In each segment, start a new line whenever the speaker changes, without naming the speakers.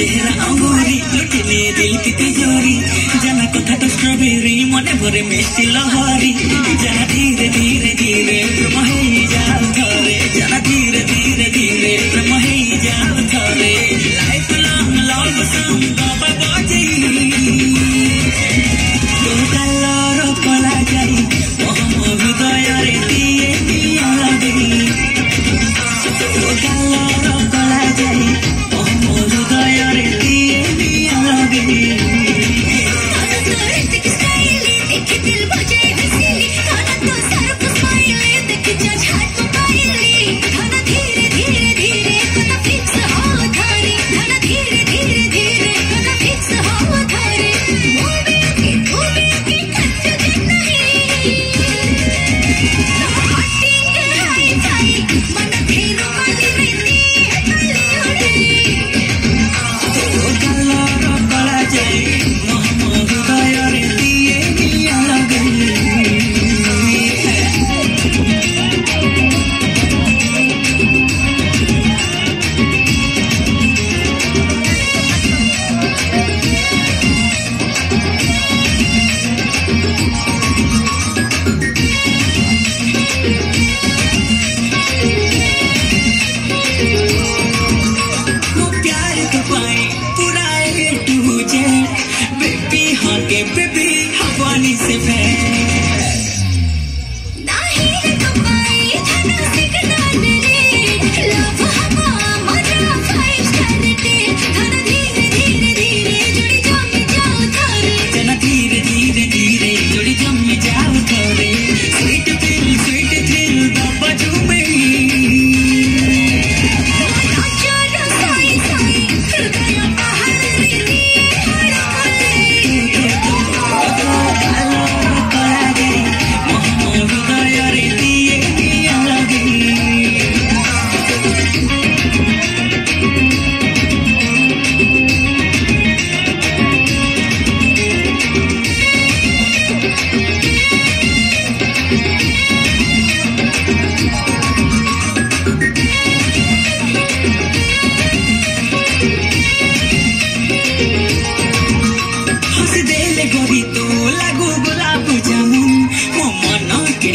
চেহারা আঙ্গুরি লুটিনে দিল কি তিজোরি জানা কথাটা স্ট্রবেরি মনে ভরে মিষ্টি লহরি যারা ধীরে ধীরে ধীরে প্রেম হয়ে যাও ধরে যারা ধীরে ধীরে ধীরে প্রেম হয়ে যাও ধরে লাইফ লং লাভ সং বাবা বাজি তোর কলা যাই মহম হৃদয়রে দিয়ে দিয়ে লাগে তোর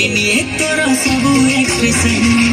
Tiene corazón, expresión.